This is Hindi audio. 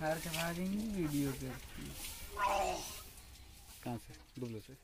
घर के भागेंगे वीडियो करती कहाँ से? दुबले से